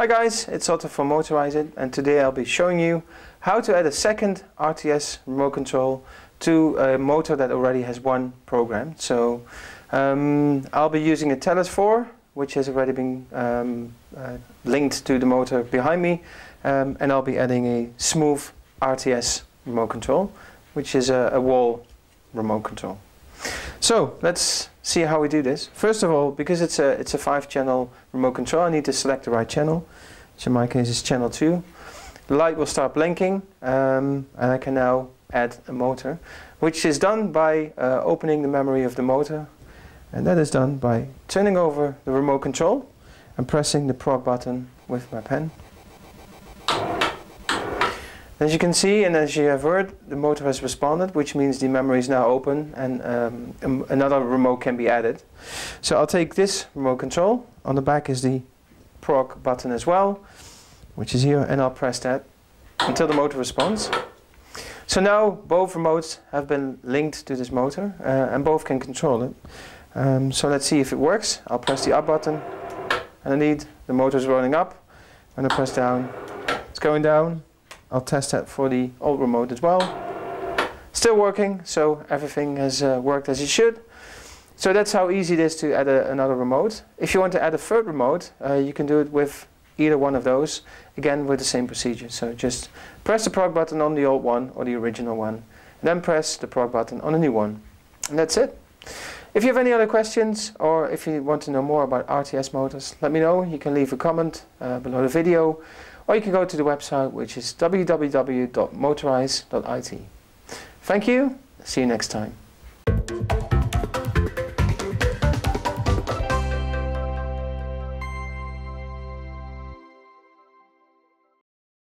Hi guys, it's Otto from Motorise It and today I'll be showing you how to add a second RTS remote control to a motor that already has one program. So um, I'll be using a Telis 4 which has already been um, uh, linked to the motor behind me um, and I'll be adding a Smoove RTS remote control which is a, a wall remote control. So let's see how we do this. First of all, because it's a it's a five channel remote control, I need to select the right channel, which in my case is channel two. The light will start blinking, um, and I can now add a motor, which is done by uh, opening the memory of the motor, and that is done by turning over the remote control and pressing the prog button with my pen. As you can see and as you have heard, the motor has responded, which means the memory is now open and um, another remote can be added. So I'll take this remote control. On the back is the prog button as well, which is here, and I'll press that until the motor responds. So now both remotes have been linked to this motor uh, and both can control it. Um, so let's see if it works. I'll press the up button and indeed the motor is rolling up. When I press down, it's going down I'll test that for the old remote as well. Still working, so everything has uh, worked as it should. So that's how easy it is to add a, another remote. If you want to add a third remote, uh, you can do it with either one of those, again with the same procedure. So just press the prog button on the old one or the original one, then press the prog button on the new one. And that's it. If you have any other questions or if you want to know more about RTS motors, let me know. You can leave a comment uh, below the video or you can go to the website which is www.motorise.it. Thank you, see you next time.